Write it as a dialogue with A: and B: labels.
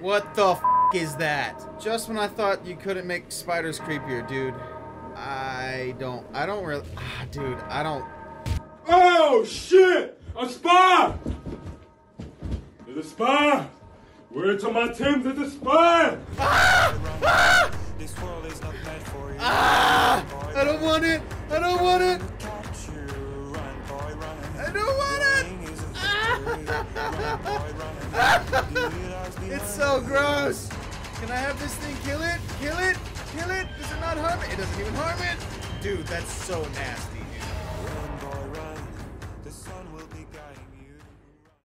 A: What the f is that? Just when I thought you couldn't make spiders creepier, dude. I don't. I don't really. Ah, dude, I don't.
B: Oh shit! A spy! There's a spy! Word to my Tim, there's a spy!
C: This world is not meant for you.
A: Ah! I don't want it. I don't want it.
C: Catch you, run, boy, run.
A: I don't want it.
C: Running
A: It's so gross. Can I have this thing? Kill it? Kill it? Kill it? Does it not harm it? It doesn't even harm it. Dude, that's so nasty.